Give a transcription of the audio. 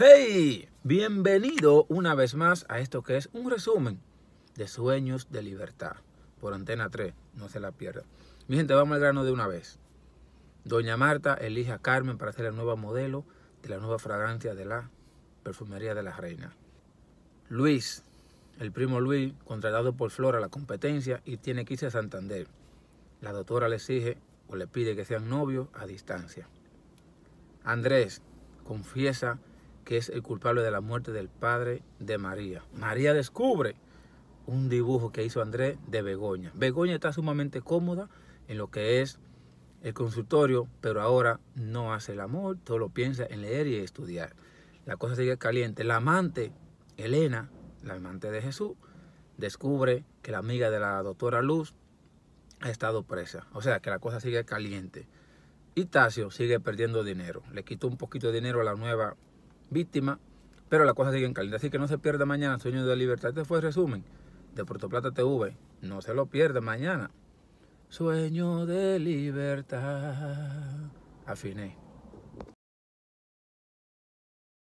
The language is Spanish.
Hey, bienvenido una vez más a esto que es un resumen de Sueños de Libertad por Antena 3, no se la pierda. Mi gente, vamos al grano de una vez. Doña Marta elige a Carmen para ser el nuevo modelo de la nueva fragancia de la perfumería de la reina. Luis, el primo Luis, contratado por Flora a la competencia y tiene que irse a Santander. La doctora le exige o le pide que sean novios a distancia. Andrés confiesa que es el culpable de la muerte del padre de María. María descubre un dibujo que hizo Andrés de Begoña. Begoña está sumamente cómoda en lo que es el consultorio, pero ahora no hace el amor, todo lo piensa en leer y estudiar. La cosa sigue caliente. La amante, Elena, la amante de Jesús, descubre que la amiga de la doctora Luz ha estado presa. O sea que la cosa sigue caliente. Y Tasio sigue perdiendo dinero. Le quitó un poquito de dinero a la nueva víctima, pero la cosa sigue en. Así que no se pierda mañana Sueño de Libertad. Este fue el resumen de Puerto Plata TV. No se lo pierda mañana. Sueño de libertad. Afiné.